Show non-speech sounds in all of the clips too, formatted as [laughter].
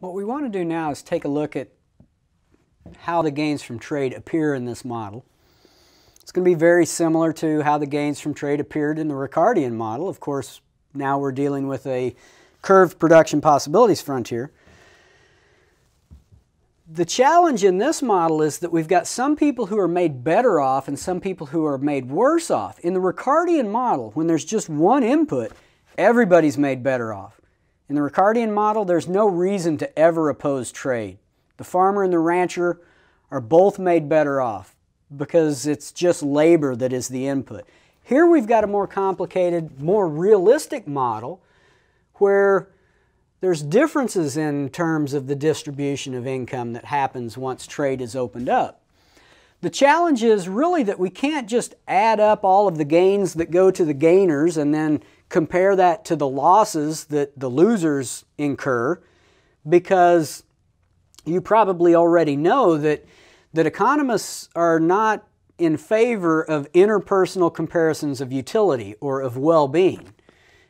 What we want to do now is take a look at how the gains from trade appear in this model. It's going to be very similar to how the gains from trade appeared in the Ricardian model. Of course, now we're dealing with a curved production possibilities frontier. The challenge in this model is that we've got some people who are made better off and some people who are made worse off. In the Ricardian model, when there's just one input, everybody's made better off. In the Ricardian model, there's no reason to ever oppose trade. The farmer and the rancher are both made better off because it's just labor that is the input. Here we've got a more complicated, more realistic model where there's differences in terms of the distribution of income that happens once trade is opened up. The challenge is really that we can't just add up all of the gains that go to the gainers and then compare that to the losses that the losers incur because you probably already know that, that economists are not in favor of interpersonal comparisons of utility or of well-being.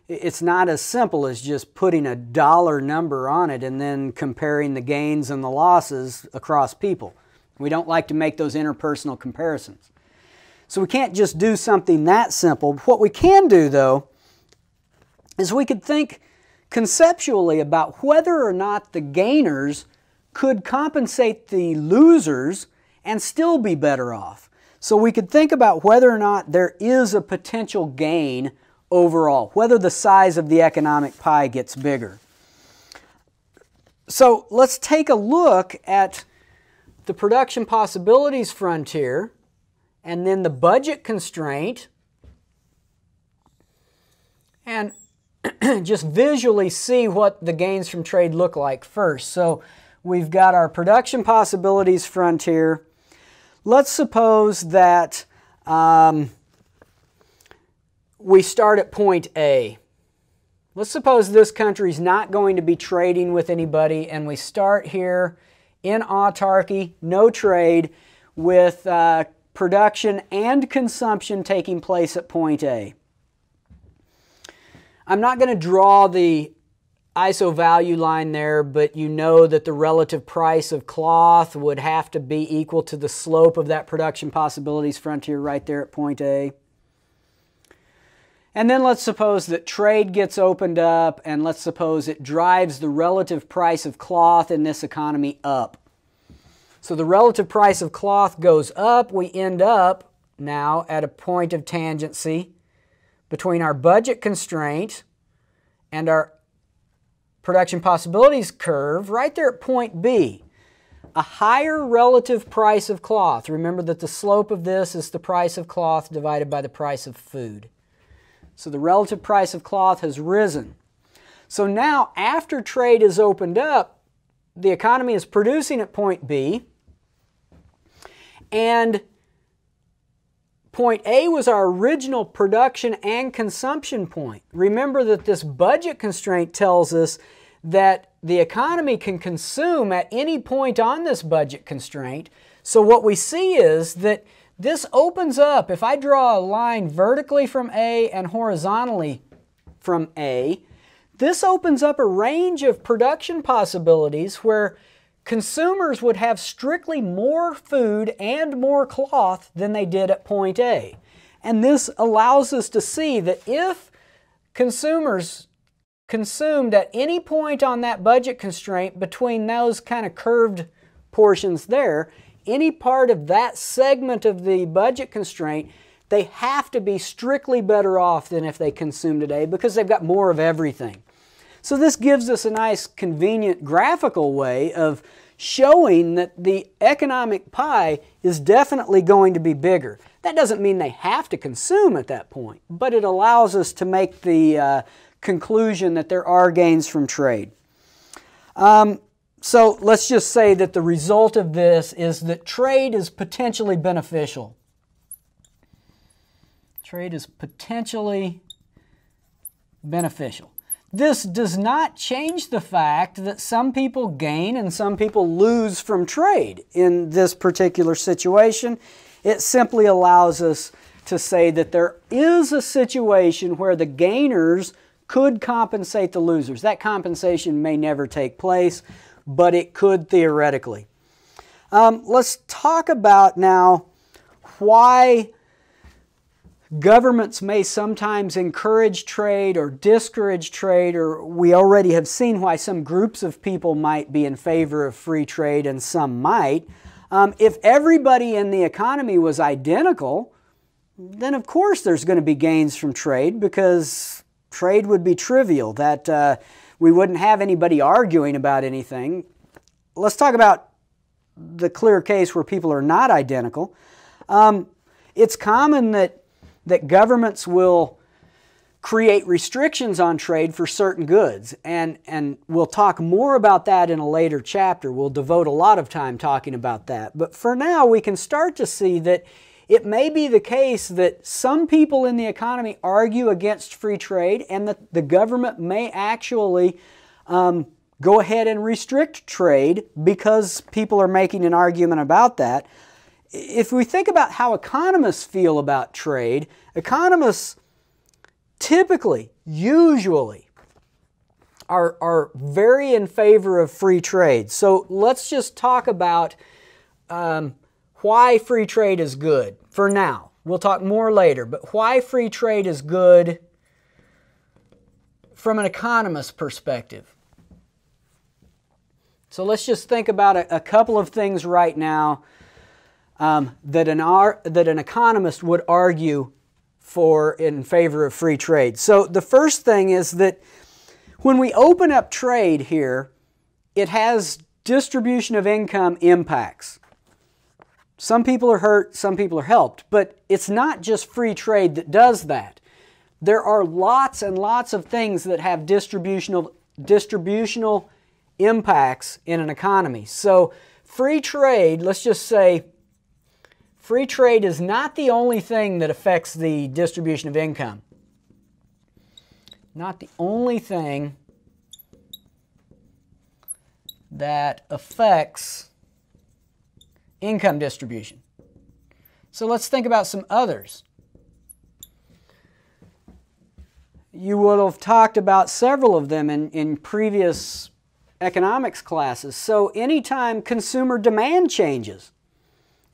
It's not as simple as just putting a dollar number on it and then comparing the gains and the losses across people. We don't like to make those interpersonal comparisons. So we can't just do something that simple. What we can do, though, is we could think conceptually about whether or not the gainers could compensate the losers and still be better off. So we could think about whether or not there is a potential gain overall, whether the size of the economic pie gets bigger. So let's take a look at the production possibilities frontier and then the budget constraint and [clears throat] just visually see what the gains from trade look like first. So we've got our production possibilities frontier. Let's suppose that um, we start at point A. Let's suppose this country is not going to be trading with anybody and we start here in autarky, no trade, with uh, production and consumption taking place at point A. I'm not going to draw the ISO value line there, but you know that the relative price of cloth would have to be equal to the slope of that production possibilities frontier right there at point A. And then let's suppose that trade gets opened up and let's suppose it drives the relative price of cloth in this economy up. So the relative price of cloth goes up. We end up now at a point of tangency between our budget constraint and our production possibilities curve right there at point B. A higher relative price of cloth. Remember that the slope of this is the price of cloth divided by the price of food. So the relative price of cloth has risen. So now after trade is opened up, the economy is producing at point B and Point A was our original production and consumption point. Remember that this budget constraint tells us that the economy can consume at any point on this budget constraint. So what we see is that this opens up, if I draw a line vertically from A and horizontally from A, this opens up a range of production possibilities where consumers would have strictly more food and more cloth than they did at point A. And this allows us to see that if consumers consumed at any point on that budget constraint between those kind of curved portions there, any part of that segment of the budget constraint, they have to be strictly better off than if they consume today because they've got more of everything. So this gives us a nice convenient graphical way of showing that the economic pie is definitely going to be bigger. That doesn't mean they have to consume at that point, but it allows us to make the uh, conclusion that there are gains from trade. Um, so let's just say that the result of this is that trade is potentially beneficial. Trade is potentially beneficial. This does not change the fact that some people gain and some people lose from trade in this particular situation. It simply allows us to say that there is a situation where the gainers could compensate the losers. That compensation may never take place. but it could theoretically. Um, let's talk about now why governments may sometimes encourage trade or discourage trade, or we already have seen why some groups of people might be in favor of free trade and some might. Um, if everybody in the economy was identical, then of course there's going to be gains from trade because trade would be trivial, that uh, we wouldn't have anybody arguing about anything. Let's talk about the clear case where people are not identical. Um, it's common that, that governments will create restrictions on trade for certain goods. And, and we'll talk more about that in a later chapter. We'll devote a lot of time talking about that. But for now, we can start to see that it may be the case that some people in the economy argue against free trade and that the government may actually um, go ahead and restrict trade because people are making an argument about that. If we think about how economists feel about trade, economists typically, usually, are, are very in favor of free trade. So let's just talk about um, why free trade is good for now. We'll talk more later, but why free trade is good from an economist's perspective. So let's just think about a, a couple of things right now um, that, an ar- that an economist would argue for in favor of free trade. So the first thing is that when we open up trade here, it has distribution of income impacts. Some people are hurt, some people are helped, but it's not just free trade that does that. There are lots and lots of things that have distributional, distributional impacts in an economy. So, free trade, let's just say, free trade is not the only thing that affects the distribution of income. Not the only thing that affects income distribution. So let's think about some others. You would have talked about several of them in, in previous economics classes. So anytime consumer demand changes,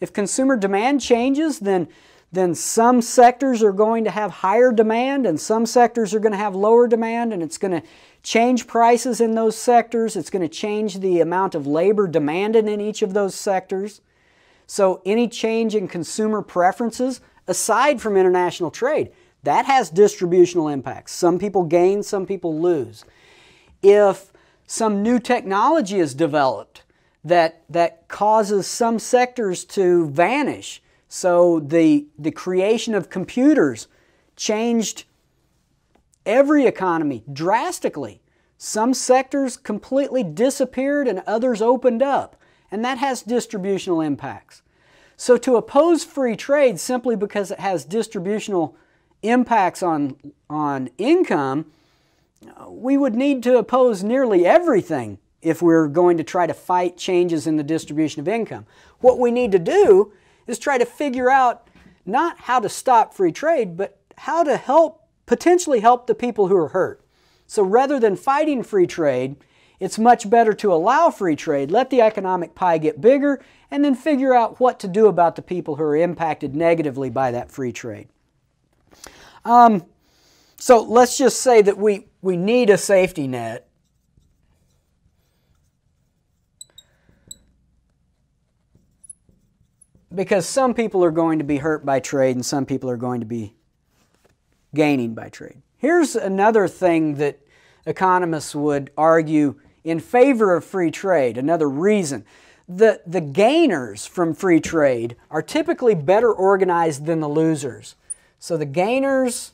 if consumer demand changes, then, then some sectors are going to have higher demand and some sectors are going to have lower demand and it's going to change prices in those sectors. It's going to change the amount of labor demanded in each of those sectors. So any change in consumer preferences, aside from international trade, that has distributional impacts. Some people gain, some people lose. If some new technology is developed that, that causes some sectors to vanish, so the, the creation of computers changed every economy drastically. Some sectors completely disappeared and others opened up and that has distributional impacts. So to oppose free trade simply because it has distributional impacts on, on income, we would need to oppose nearly everything if we're going to try to fight changes in the distribution of income. What we need to do is try to figure out not how to stop free trade, but how to help, potentially help the people who are hurt. So rather than fighting free trade, it's much better to allow free trade, let the economic pie get bigger, and then figure out what to do about the people who are impacted negatively by that free trade. Um, so let's just say that we, we need a safety net. Because some people are going to be hurt by trade and some people are going to be gaining by trade. Here's another thing that economists would argue in favor of free trade. Another reason. The, the gainers from free trade are typically better organized than the losers. So the gainers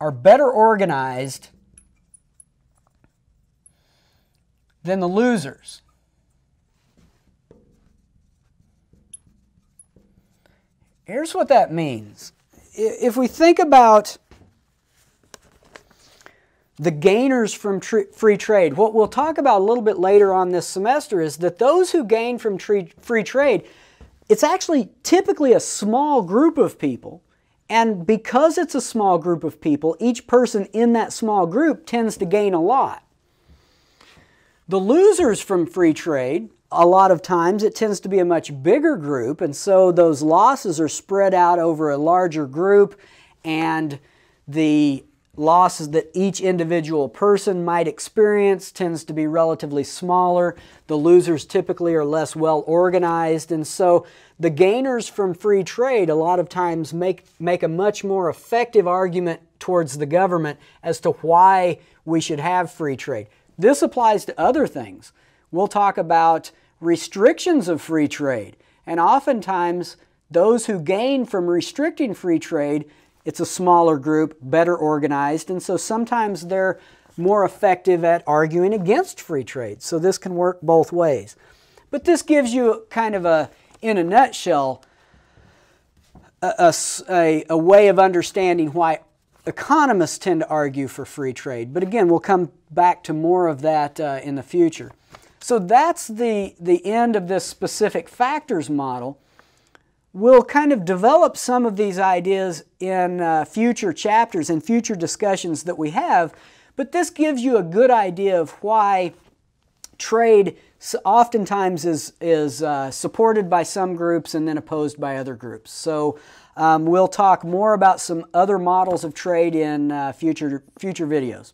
are better organized than the losers. Here's what that means. If we think about the gainers from tr free trade. What we'll talk about a little bit later on this semester is that those who gain from free trade, it's actually typically a small group of people. And because it's a small group of people, each person in that small group tends to gain a lot. The losers from free trade, a lot of times it tends to be a much bigger group, and so those losses are spread out over a larger group, and the losses that each individual person might experience tends to be relatively smaller. The losers typically are less well organized, and so the gainers from free trade a lot of times make, make a much more effective argument towards the government as to why we should have free trade. This applies to other things. We'll talk about restrictions of free trade, and oftentimes those who gain from restricting free trade it's a smaller group, better organized, and so sometimes they're more effective at arguing against free trade. So this can work both ways. But this gives you kind of a, in a nutshell, a, a, a way of understanding why economists tend to argue for free trade. But again, we'll come back to more of that uh, in the future. So that's the, the end of this specific factors model. We'll kind of develop some of these ideas in uh, future chapters and future discussions that we have, but this gives you a good idea of why trade oftentimes is, is uh, supported by some groups and then opposed by other groups. So um, we'll talk more about some other models of trade in uh, future, future videos.